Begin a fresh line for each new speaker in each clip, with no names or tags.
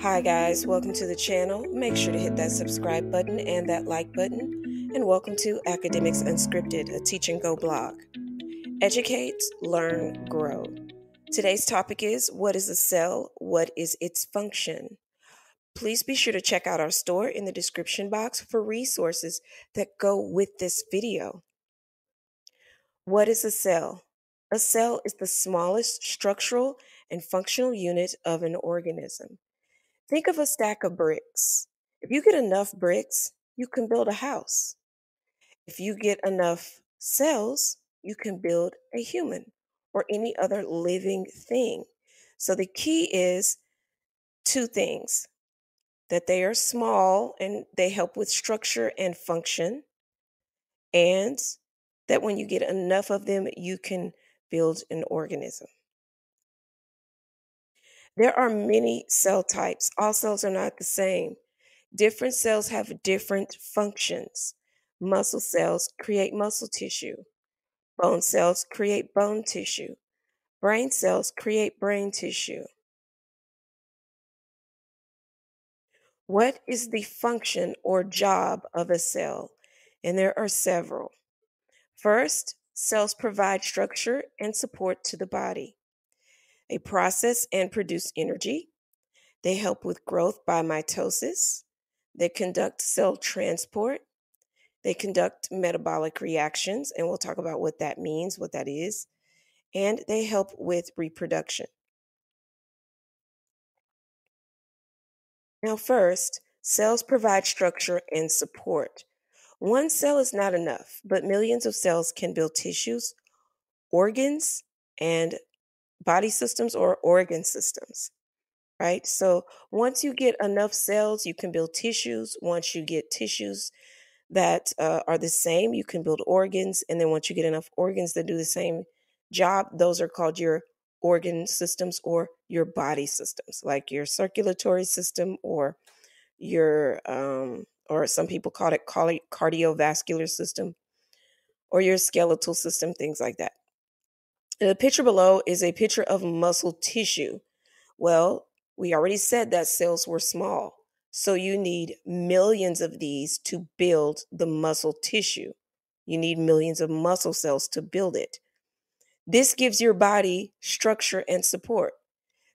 Hi, guys, welcome to the channel. Make sure to hit that subscribe button and that like button. And welcome to aKademics UnsKripted, a teach and go blog. Educate, learn, grow. Today's topic is What is a cell? What is its function? Please be sure to check out our store in the description box for resources that go with this video. What is a cell? A cell is the smallest structural and functional unit of an organism. Think of a stack of bricks. If you get enough bricks, you can build a house. If you get enough cells, you can build a human or any other living thing. So the key is two things that they are small and they help with structure and function, and that when you get enough of them, you can build an organism. There are many cell types. All cells are not the same. Different cells have different functions. Muscle cells create muscle tissue. Bone cells create bone tissue. Brain cells create brain tissue. What is the function or job of a cell? And there are several. First, cells provide structure and support to the body. They process and produce energy. They help with growth by mitosis. They conduct cell transport. They conduct metabolic reactions, and we'll talk about what that means, what that is. And they help with reproduction. Now, first, cells provide structure and support. One cell is not enough, but millions of cells can build tissues, organs, and body systems or organ systems, right? So once you get enough cells, you can build tissues. Once you get tissues that uh, are the same, you can build organs. And then once you get enough organs that do the same job, those are called your organ systems or your body systems, like your circulatory system or your, um, or some people call it cardiovascular system or your skeletal system, things like that. The picture below is a picture of muscle tissue. Well, we already said that cells were small. So you need millions of these to build the muscle tissue. You need millions of muscle cells to build it. This gives your body structure and support.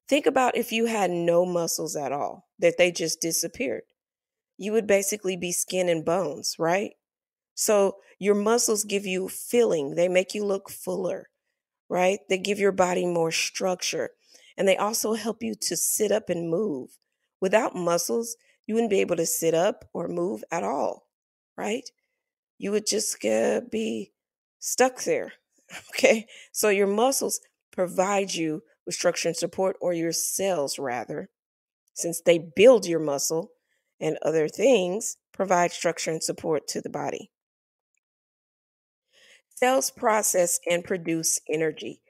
Think about if you had no muscles at all, that they just disappeared. You would basically be skin and bones, right? So your muscles give you filling, they make you look fuller right? They give your body more structure and they also help you to sit up and move. Without muscles, you wouldn't be able to sit up or move at all, right? You would just uh, be stuck there. Okay. So your muscles provide you with structure and support, or your cells, rather, since they build your muscle and other things, provide structure and support to the body. Cells process and produce energy.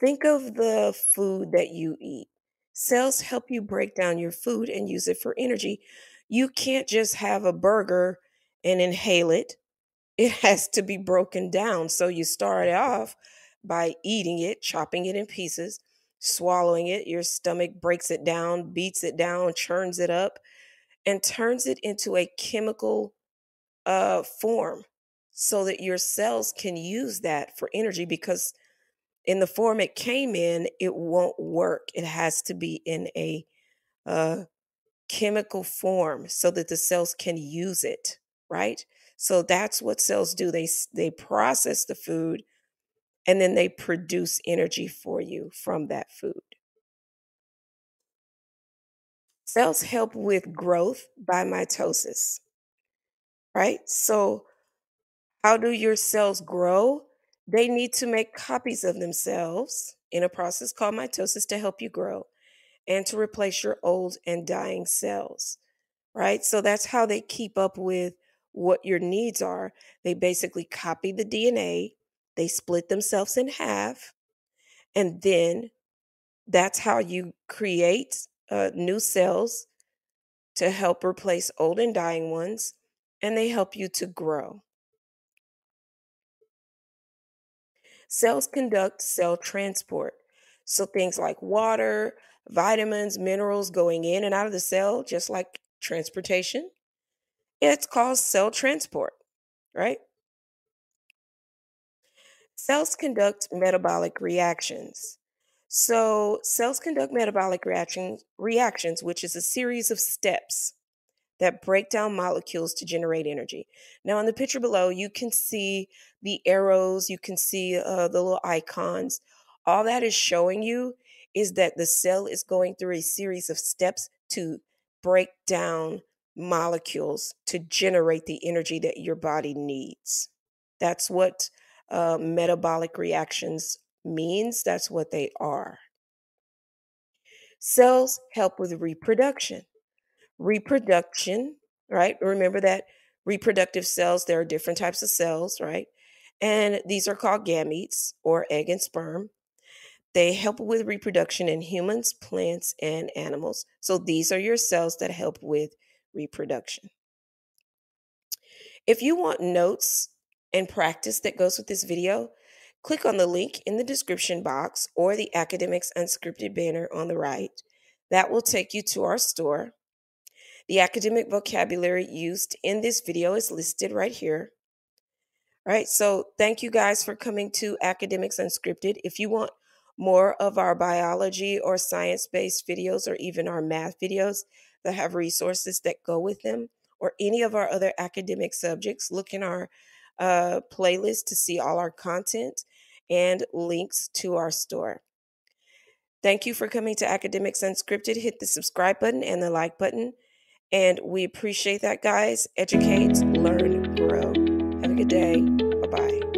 Think of the food that you eat. Cells help you break down your food and use it for energy. You can't just have a burger and inhale it. It has to be broken down. So you start off by eating it, chopping it in pieces, swallowing it. Your stomach breaks it down, beats it down, churns it up, and turns it into a chemical uh, form so that your cells can use that for energy because in the form it came in, it won't work. It has to be in a uh, chemical form so that the cells can use it, right? So that's what cells do. They they process the food and then they produce energy for you from that food. Cells help with growth by mitosis, right? So how do your cells grow? They need to make copies of themselves in a process called mitosis to help you grow and to replace your old and dying cells, right? So that's how they keep up with what your needs are. They basically copy the DNA, they split themselves in half, and then that's how you create uh, new cells to help replace old and dying ones, and they help you to grow. Cells conduct cell transport. So things like water, vitamins, minerals going in and out of the cell, just like transportation. It's called cell transport, right? Cells conduct metabolic reactions. So, cells conduct metabolic reactions, reactions, which is a series of steps that break down molecules to generate energy. Now, in the picture below, you can see the arrows, you can see uh, the little icons. All that is showing you is that the cell is going through a series of steps to break down molecules to generate the energy that your body needs. That's what uh, metabolic reactions means, that's what they are. Cells help with reproduction. Reproduction, right? Remember that reproductive cells, there are different types of cells, right? And these are called gametes or egg and sperm. They help with reproduction in humans, plants, and animals. So these are your cells that help with reproduction. If you want notes and practice that goes with this video, click on the link in the description box or the aKademics UnsKripted banner on the right. That will take you to our store. The academic vocabulary used in this video is listed right here. All right, so thank you guys for coming to aKademics UnsKripted. If you want more of our biology or science based videos or even our math videos that have resources that go with them, or any of our other academic subjects, look in our uh, playlist to see all our content and links to our store. Thank you for coming to aKademics UnsKripted. Hit the subscribe button and the like button. And we appreciate that, guys. Educate, learn, grow. Have a good day. Bye bye.